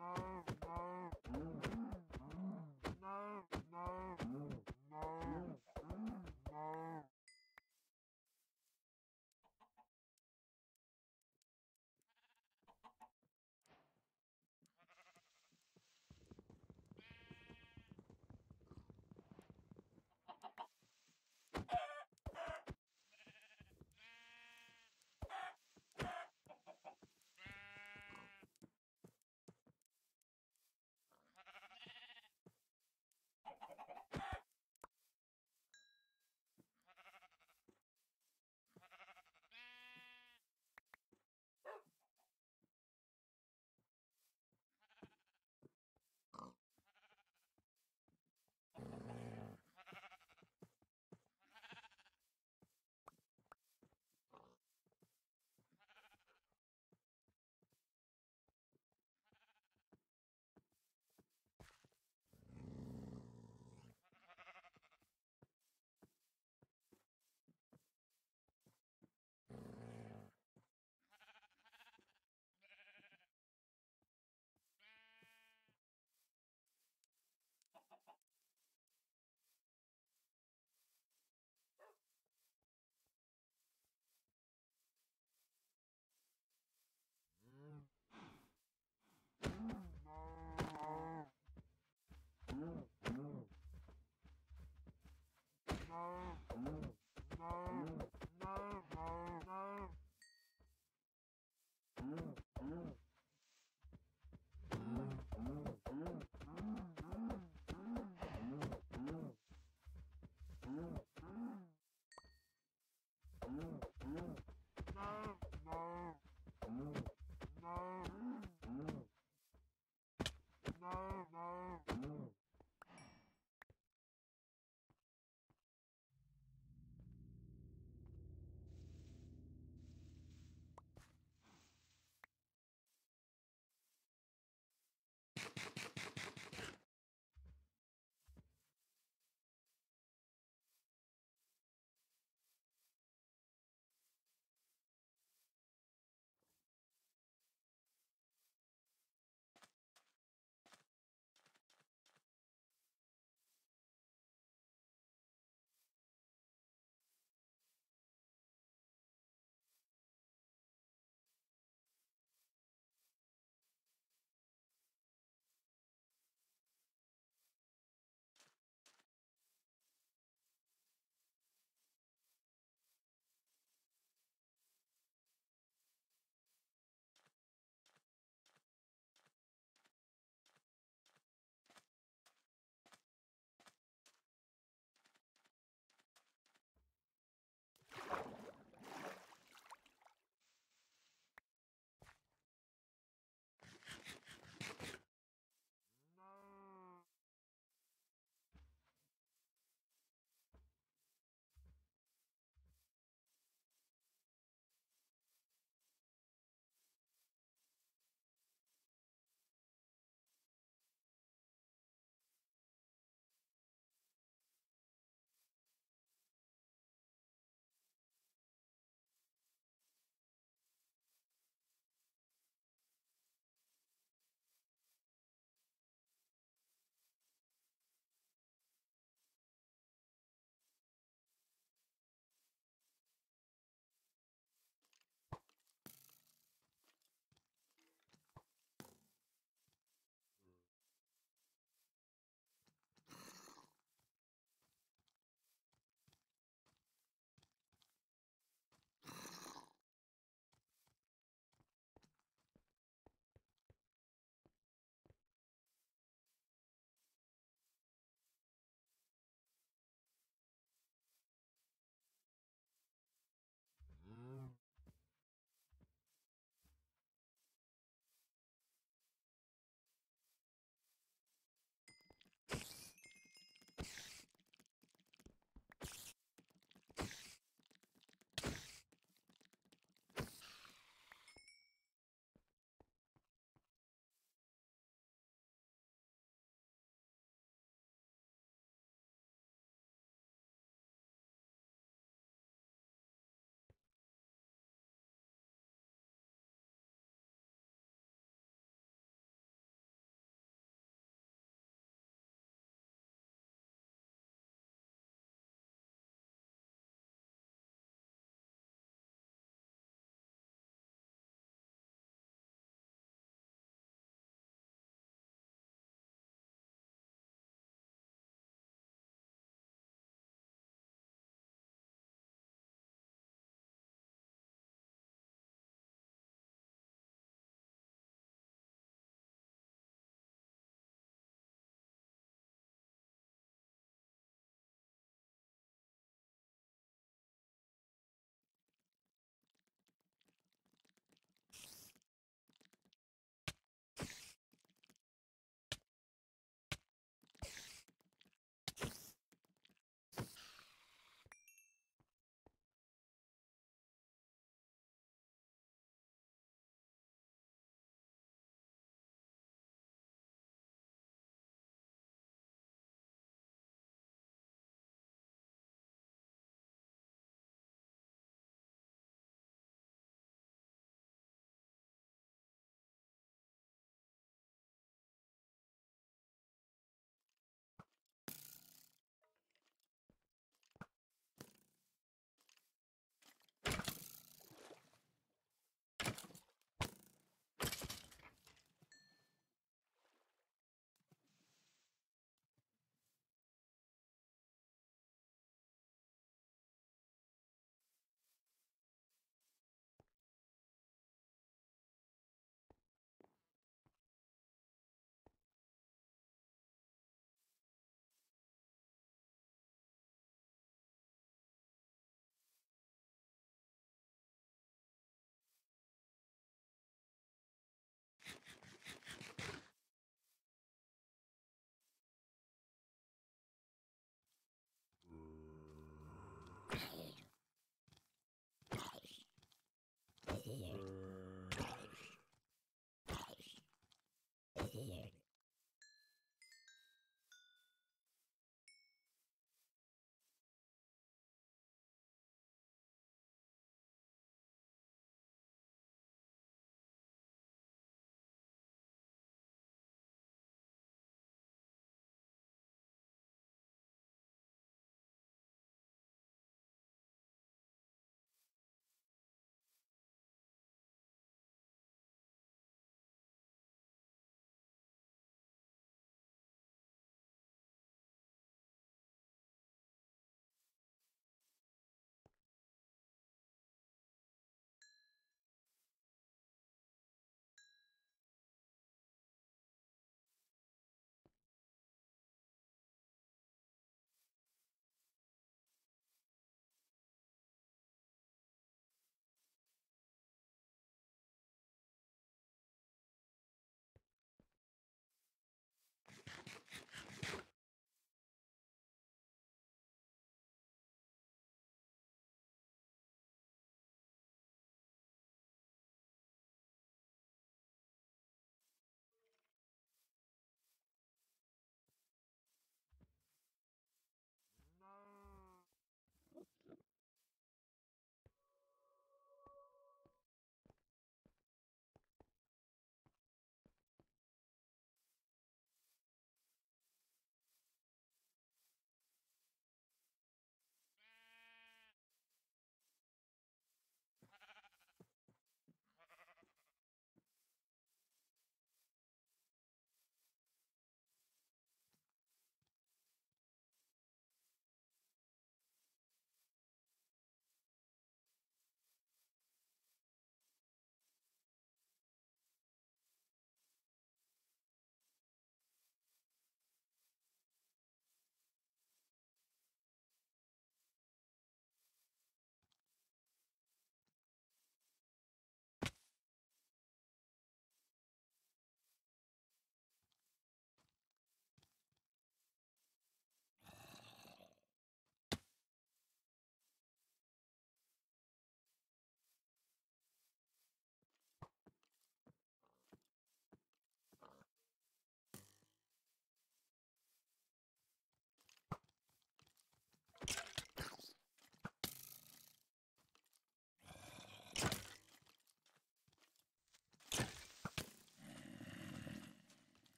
No, no, no. you